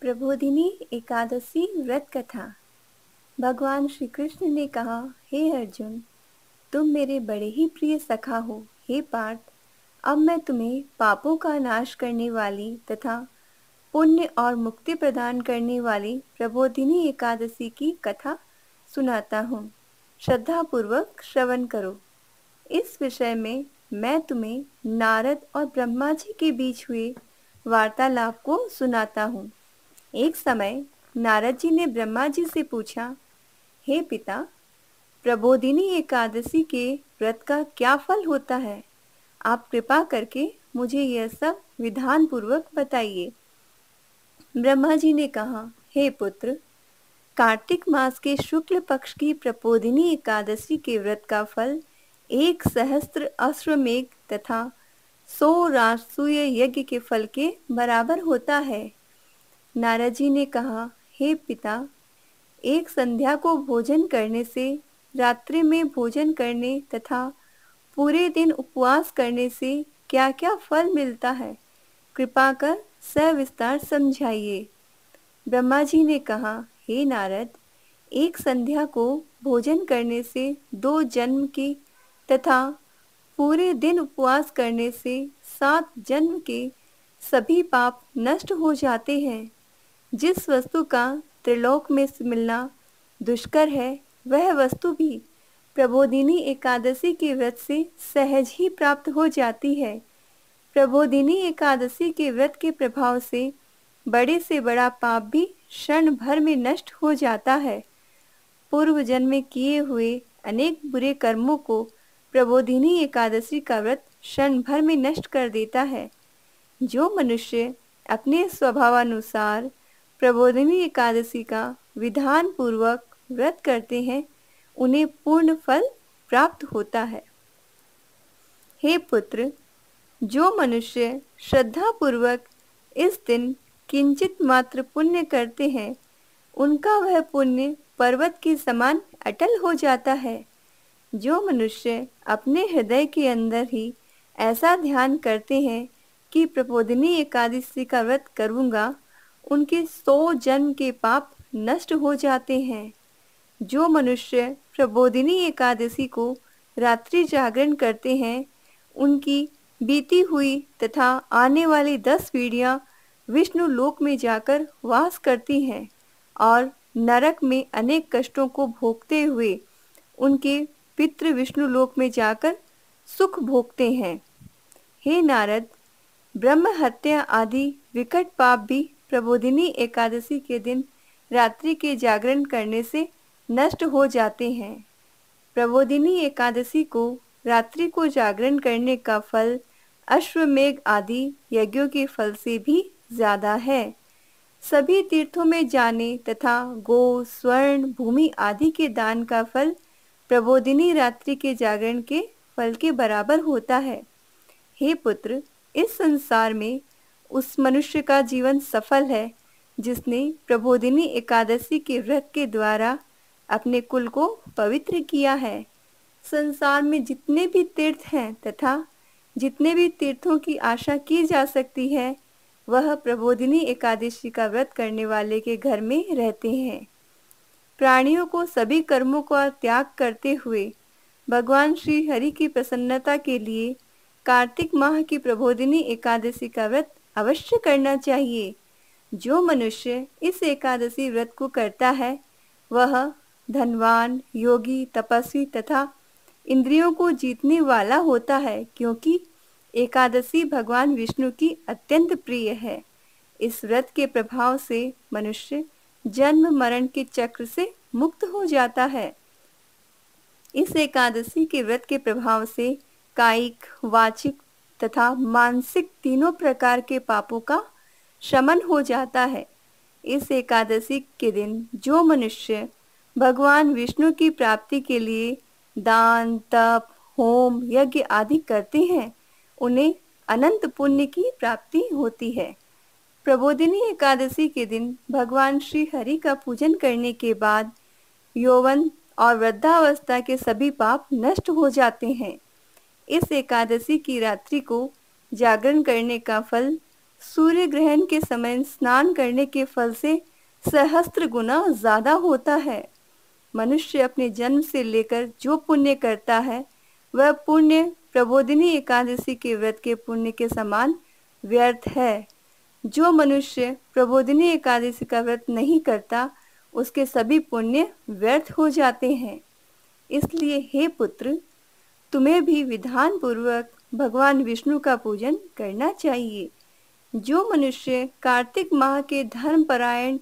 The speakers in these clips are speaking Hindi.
प्रबोधिनी एकादशी व्रत कथा भगवान श्री कृष्ण ने कहा, हे अर्जुन, तुम मेरे बड़े ही प्रिय सखा हो, हे पार्थ। अब मैं तुम्हें पापों का नाश करने वाली तथा पुण्य और मुक्ति प्रदान करने वाली प्रबोधिनी एकादशी की कथा सुनाता हूँ। श्रद्धा पूर्वक श्रवण करो। इस विषय में मैं तुम्हें नारद और ब्रह्मा जी के बीच हुए वार्तालाप को सुनाता हूँ। एक समय नारद जी ने ब्रह्मा जी से पूछा, हे पिता, प्रबोधिनी एकादशी के व्रत का क्या फल होता है? आप कृपा करके मुझे यह सब विधान पूर्वक बताइए। ब्रह्मा जी ने कहा, हे पुत्र, कार्तिक मास के शुक्ल पक्ष की प्रबोधिनी एकादशी के व्रत का फल एक सहस्त्र अश्वमेघ तथा सौ रासूय यज्ञ के फल के बराबर होता है। नारद जी ने कहा, हे पिता, एक संध्या को भोजन करने से, रात्रि में भोजन करने तथा पूरे दिन उपवास करने से क्या क्या फल मिलता है? कृपा कर सविस्तार समझाइए। ब्रह्मा जी ने कहा, हे नारद, एक संध्या को भोजन करने से दो जन्म के तथा पूरे दिन उपवास करने से सात जन्म के सभी पाप नष्ट हो जाते हैं। जिस वस्तु का त्रिलोक में मिलना दुष्कर है, वह वस्तु भी प्रबोधिनी एकादशी के व्रत से सहज ही प्राप्त हो जाती है। प्रबोधिनी एकादशी के व्रत के प्रभाव से बड़े से बड़ा पाप भी क्षण भर में नष्ट हो जाता है। पूर्व जन्म किए हुए अनेक बुरे कर्मों को प्रबोधिनी एकादशी का व्रत क्षण भर में नष्ट कर देता है। जो मनुष्य अपने स्वभावानुसार प्रबोधिनी एकादशी का विधान पूर्वक व्रत करते हैं, उन्हें पूर्ण फल प्राप्त होता है। हे पुत्र, जो मनुष्य श्रद्धा पूर्वक इस दिन किंचित मात्र पुण्य करते हैं, उनका वह पुण्य पर्वत के समान अटल हो जाता है। जो मनुष्य अपने हृदय के अंदर ही ऐसा ध्यान करते हैं कि प्रबोधिनी एकादशी का व्रत करूँगा उनके सौ जन्म के पाप नष्ट हो जाते हैं। जो मनुष्य प्रबोधिनी एकादशी को रात्रि जागरण करते हैं, उनकी बीती हुई तथा आने वाली दस पीढ़ियाँ विष्णु लोक में जाकर वास करती हैं और नरक में अनेक कष्टों को भोगते हुए उनके पितृ विष्णु लोक में जाकर सुख भोगते हैं। हे नारद ब्रह्म हत्या आदि विकट पाप भी प्रबोधिनी एकादशी के दिन रात्रि के जागरण करने से नष्ट हो जाते हैं। प्रबोधिनी एकादशी को रात्रि को जागरण करने का फल अश्वमेघ आदि यज्ञों के फल से भी ज़्यादा है। सभी तीर्थों में जाने तथा गो, स्वर्ण, भूमि आदि के दान का फल प्रबोधिनी रात्रि के जागरण के फल के बराबर होता है। हे पुत्र, इस संसार में उस मनुष्य का जीवन सफल है, जिसने प्रबोधिनी एकादशी के व्रत के द्वारा अपने कुल को पवित्र किया है। संसार में जितने भी तीर्थ हैं तथा जितने भी तीर्थों की आशा की जा सकती है, वह प्रबोधिनी एकादशी का व्रत करने वाले के घर में रहते हैं। प्राणियों को सभी कर्मों का त्याग करते हुए भगवान श्री हरि की प्रसन्नता के लिए कार्तिक माह की प्रबोधिनी एकादशी का व्रत अवश्य करना चाहिए। जो मनुष्य इस एकादशी व्रत को करता है, वह धनवान, योगी, तपस्वी तथा इंद्रियों को जीतने वाला होता है, क्योंकि एकादशी भगवान विष्णु की अत्यंत प्रिय है। इस व्रत के प्रभाव से मनुष्य जन्म मरण के चक्र से मुक्त हो जाता है। इस एकादशी के व्रत के प्रभाव से कायिक, वाचिक तथा मानसिक तीनों प्रकार के पापों का शमन हो जाता है। इस एकादशी के दिन जो मनुष्य भगवान विष्णु की प्राप्ति के लिए दान, तप, होम, यज्ञ आदि करते हैं, उन्हें अनंत पुण्य की प्राप्ति होती है। प्रबोधिनी एकादशी के दिन भगवान श्री हरि का पूजन करने के बाद यौवन और वृद्धावस्था के सभी पाप नष्ट हो जाते हैं। इस एकादशी की रात्रि को जागरण करने का फल, सूर्य ग्रहण के समय स्नान करने के फल से सहस्त्र गुना ज़्यादा होता है। मनुष्य अपने जन्म से लेकर जो पुण्य करता है, वह पुण्य प्रबोधिनी एकादशी के व्रत के पुण्य के समान व्यर्थ है। जो मनुष्य प्रबोधिनी एकादशी का व्रत नहीं करता, उसके सभी पुण्य व्यर्थ हो जाते हैं। इसलिए हे पुत्र तुम्हें भी विधान पूर्वक भगवान विष्णु का पूजन करना चाहिए। जो मनुष्य कार्तिक माह के धर्म परायण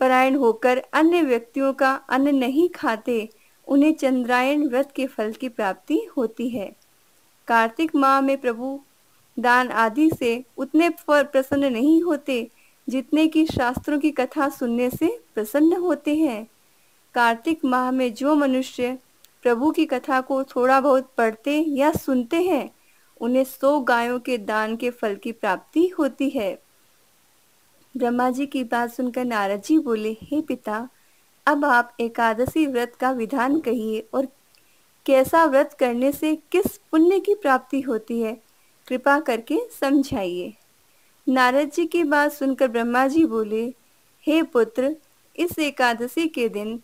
परायण होकर अन्य व्यक्तियों का अन्न नहीं खाते, उन्हें चंद्रायन व्रत के फल की प्राप्ति होती है। कार्तिक माह में प्रभु दान आदि से उतने प्रसन्न नहीं होते, जितने की शास्त्रों की कथा सुनने से प्रसन्न होते हैं। कार्तिक माह में जो मनुष्य प्रभु की कथा को थोड़ा बहुत पढ़ते या सुनते हैं, उन्हें सौ गायों के दान के फल की प्राप्ति होती है। ब्रह्मा जी की बात सुनकर नारद जी बोले, हे पिता, अब आप एकादशी व्रत का विधान कहिए और कैसा व्रत करने से किस पुण्य की प्राप्ति होती है, कृपा करके समझाइए। नारद जी की बात सुनकर ब्रह्मा जी बोले, हे पुत्र, इस एकादशी के दिन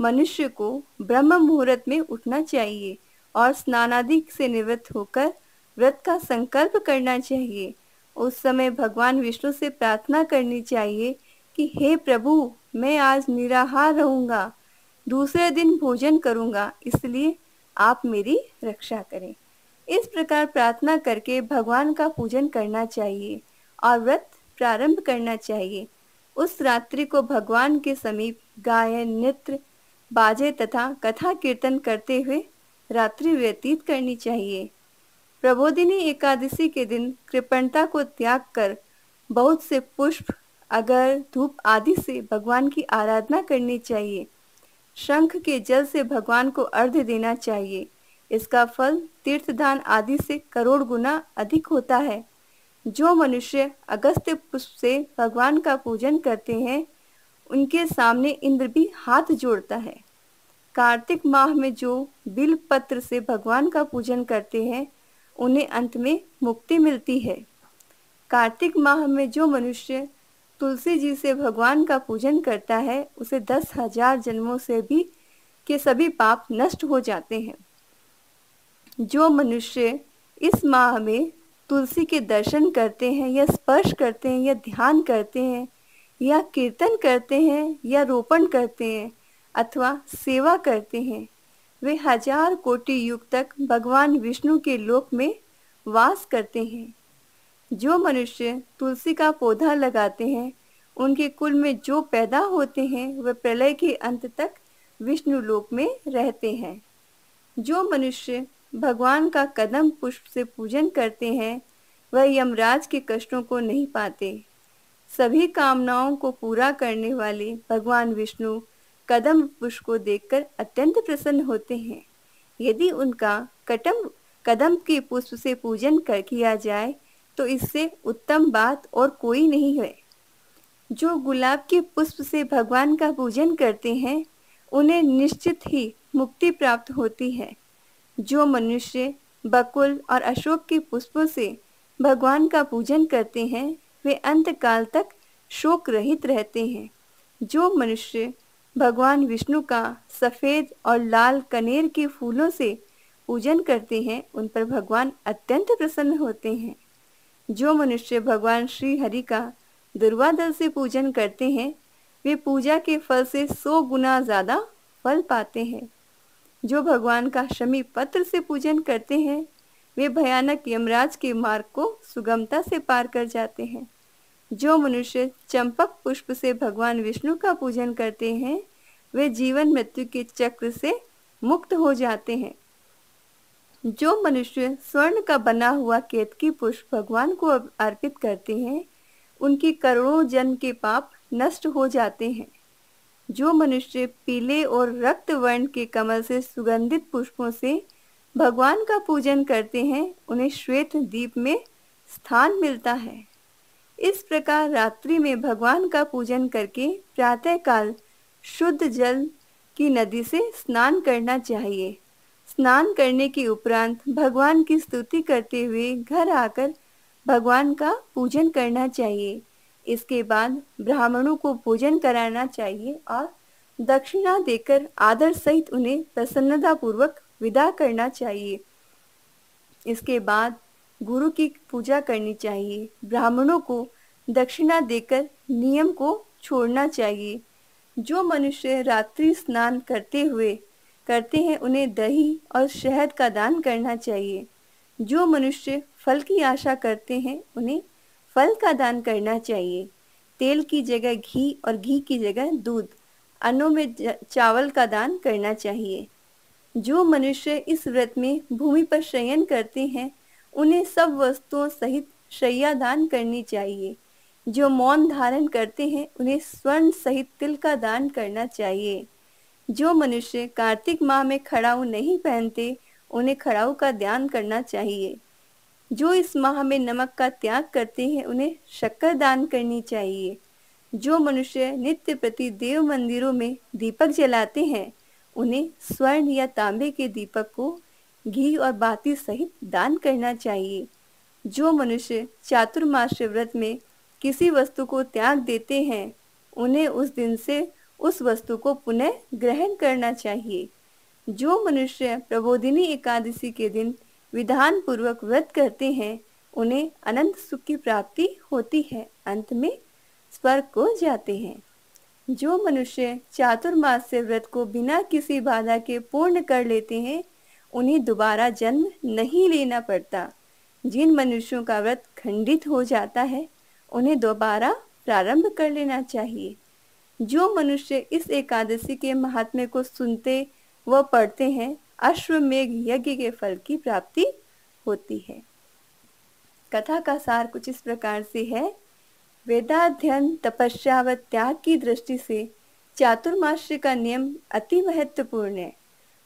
मनुष्य को ब्रह्म मुहूर्त में उठना चाहिए और स्नानादि से निवृत्त होकर व्रत का संकल्प करना चाहिए। उस समय भगवान विष्णु से प्रार्थना करनी चाहिए कि, हे प्रभु, मैं आज निराहार रहूँगा, दूसरे दिन भोजन करूँगा, इसलिए आप मेरी रक्षा करें। इस प्रकार प्रार्थना करके भगवान का पूजन करना चाहिए और व्रत प्रारंभ करना चाहिए। उस रात्रि को भगवान के समीप गायन, नृत्य बाजे तथा कथा कीर्तन करते हुए रात्रि व्यतीत करनी चाहिए। प्रबोधिनी एकादशी के दिन कृपणता को त्याग कर बहुत से पुष्प, अगर, धूप आदि से भगवान की आराधना करनी चाहिए। शंख के जल से भगवान को अर्घ देना चाहिए। इसका फल तीर्थदान आदि से करोड़ गुना अधिक होता है। जो मनुष्य अगस्त्य पुष्प से भगवान का पूजन करते हैं उनके सामने इंद्र भी हाथ जोड़ता है। कार्तिक माह में जो बिल पत्र से भगवान का पूजन करते हैं, उन्हें अंत में मुक्ति मिलती है। कार्तिक माह में जो मनुष्य तुलसी जी से भगवान का पूजन करता है, उसे दस हज़ार जन्मों से भी के सभी पाप नष्ट हो जाते हैं। जो मनुष्य इस माह में तुलसी के दर्शन करते हैं, या स्पर्श करते हैं, या ध्यान करते हैं या कीर्तन करते हैं या रोपण करते हैं अथवा सेवा करते हैं, वे हज़ार कोटि युग तक भगवान विष्णु के लोक में वास करते हैं। जो मनुष्य तुलसी का पौधा लगाते हैं, उनके कुल में जो पैदा होते हैं वह प्रलय के अंत तक विष्णु लोक में रहते हैं। जो मनुष्य भगवान का कदम पुष्प से पूजन करते हैं, वह यमराज के कष्टों को नहीं पाते। सभी कामनाओं को पूरा करने वाले भगवान विष्णु कदम पुष्प को देखकर अत्यंत प्रसन्न होते हैं। यदि उनका कटम कदम के पुष्प से पूजन कर किया जाए तो इससे उत्तम बात और कोई नहीं है। जो गुलाब के पुष्प से भगवान का पूजन करते हैं, उन्हें निश्चित ही मुक्ति प्राप्त होती है। जो मनुष्य, बकुल और अशोक के पुष्पों से भगवान का पूजन करते हैं वे अंतकाल तक शोक रहित रहते हैं। जो मनुष्य भगवान विष्णु का सफ़ेद और लाल कनेर के फूलों से पूजन करते हैं, उन पर भगवान अत्यंत प्रसन्न होते हैं। जो मनुष्य भगवान श्री हरि का दुर्वादल से पूजन करते हैं, वे पूजा के फल से सौ गुना ज़्यादा फल पाते हैं। जो भगवान का शमी पत्र से पूजन करते हैं वे भयानक यमराज के मार्ग को सुगमता से पार कर जाते हैं। जो मनुष्य चंपक पुष्प से भगवान विष्णु का पूजन करते हैं, वे जीवन मृत्यु के चक्र से मुक्त हो जाते हैं। जो मनुष्य स्वर्ण का बना हुआ केतकी पुष्प भगवान को अर्पित करते हैं, उनकी करोड़ों जन्म के पाप नष्ट हो जाते हैं। जो मनुष्य पीले और रक्त वर्ण के कमल से सुगंधित पुष्पों से भगवान का पूजन करते हैं, उन्हें श्वेत दीप में स्थान मिलता है। इस प्रकार रात्रि में भगवान का पूजन करके प्रातः काल शुद्ध जल की नदी से स्नान करना चाहिए। स्नान करने के उपरांत भगवान की स्तुति करते हुए घर आकर भगवान का पूजन करना चाहिए। इसके बाद ब्राह्मणों को भोजन कराना चाहिए और दक्षिणा देकर आदर सहित उन्हें प्रसन्नता पूर्वक विदा करना चाहिए। इसके बाद गुरु की पूजा करनी चाहिए। ब्राह्मणों को दक्षिणा देकर नियम को छोड़ना चाहिए। जो मनुष्य रात्रि स्नान करते हुए करते हैं, उन्हें दही और शहद का दान करना चाहिए। जो मनुष्य फल की आशा करते हैं, उन्हें फल का दान करना चाहिए। तेल की जगह घी और घी की जगह दूध। अन्नों में चावल का दान करना चाहिए। जो मनुष्य इस व्रत में भूमि पर शयन करते हैं, उन्हें सब वस्तुओं सहित शैया दान करनी चाहिए। जो मौन धारण करते हैं, उन्हें स्वर्ण सहित तिल का दान करना चाहिए। जो मनुष्य कार्तिक माह में खड़ाऊ नहीं पहनते, उन्हें खड़ाऊ का ध्यान करना चाहिए। जो इस माह में नमक का त्याग करते हैं, उन्हें शक्कर दान करनी चाहिए। जो मनुष्य नित्य प्रति देव मंदिरों में दीपक जलाते हैं उन्हें स्वर्ण या तांबे के दीपक को घी और बाती सहित दान करना चाहिए। जो मनुष्य चातुर्मास व्रत में किसी वस्तु को त्याग देते हैं, उन्हें उस दिन से उस वस्तु को पुनः ग्रहण करना चाहिए। जो मनुष्य प्रबोधिनी एकादशी के दिन विधान पूर्वक व्रत करते हैं, उन्हें अनंत सुख की प्राप्ति होती है। अंत में स्वर्ग को जाते हैं। जो मनुष्य चातुर्मास से व्रत को बिना किसी बाधा के पूर्ण कर लेते हैं, उन्हें दोबारा जन्म नहीं लेना पड़ता। जिन मनुष्यों का व्रत खंडित हो जाता है, उन्हें दोबारा प्रारंभ कर लेना चाहिए। जो मनुष्य इस एकादशी के महात्म्य को सुनते व पढ़ते हैं, अश्वमेघ यज्ञ के फल की प्राप्ति होती है। कथा का सार कुछ इस प्रकार से है। वेदाध्ययन तपस्या व त्याग की दृष्टि से चातुर्माश्य का नियम अति महत्वपूर्ण है।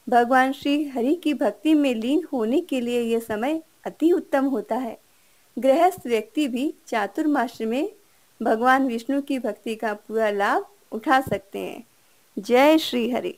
भगवान श्री हरि की भक्ति में लीन होने के लिए यह समय अति उत्तम होता है। गृहस्थ व्यक्ति भी चातुर्माश्य में भगवान विष्णु की भक्ति का पूरा लाभ उठा सकते हैं। जय श्री हरि।